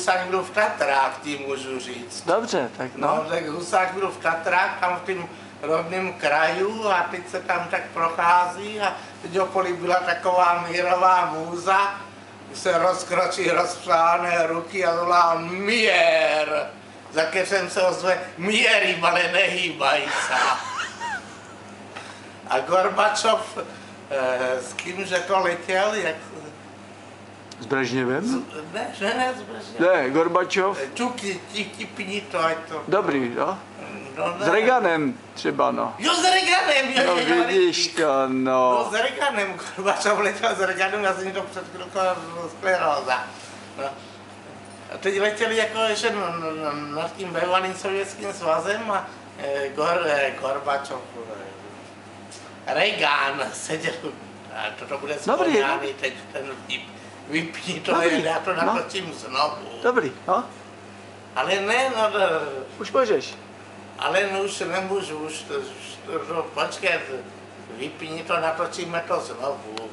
Husák byl v Tatrách, tím můžu říct. Dobře, tak No, no. tak Husák byl v Tatrách, tam v tom rodném kraju a teď se tam tak prochází a teď okolí byla taková mírová můza, se rozkročí rozpřáné ruky a volá Mier. Za jsem se ozve Miery, ale nehýbaj se. A Gorbačov, eh, s kým že to letěl, jak, S Brežněvem? ne, ne, ne, zbržně. Ne, Gorbačov. Čuky, ti, tipni to, ať to. Dobrý, no. No, ne. S Reganem třeba, no. Jo, s Reganem, jo, No vidíš to, No, no. s Reganem, Gorbačov letěl s Reganem, já jsem to před chvilkou skleróza. No. A teď letěli jako ještě nad tím bývalým sovětským svazem a eh, Gor, eh, Gorbačov, eh, Reagan seděl, a to, to bude Dobrý, vzpomínaný teď ten vtip. Vypni to, Dobrý, já to no. natočím znovu. Dobrý, no. Ale ne, no, no, Už můžeš. ale no už nemůžu, už to, už to, to počkat, vypni to, natočíme to znovu.